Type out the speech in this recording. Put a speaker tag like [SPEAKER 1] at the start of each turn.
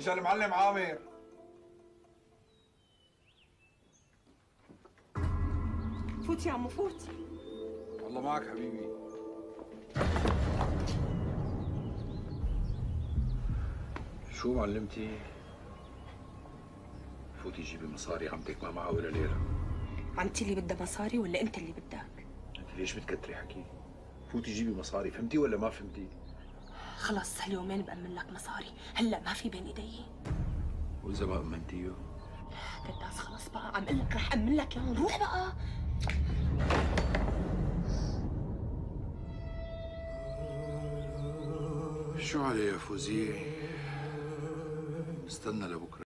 [SPEAKER 1] اجا المعلم عامر
[SPEAKER 2] فوتي يا عمو فوتي
[SPEAKER 1] الله معك حبيبي
[SPEAKER 3] شو معلمتي؟ فوتي جيبي مصاري عمتك ما معها ولا ليرة
[SPEAKER 2] عمتي اللي بدها مصاري ولا أنت اللي بدك
[SPEAKER 3] أنت ليش بتكتري حكي؟ فوتي جيبي مصاري فهمتي ولا ما فهمتي؟
[SPEAKER 2] خلص هاليومين بأمن لك مصاري. هلا ما في بين إيدي.
[SPEAKER 3] وإذا ما أمنتيه؟
[SPEAKER 2] قداس خلص بقى. عم أقول لك رح أمن لك. اياهم روح بقى.
[SPEAKER 3] شو علي يا فوزية؟ استنى لبكرة.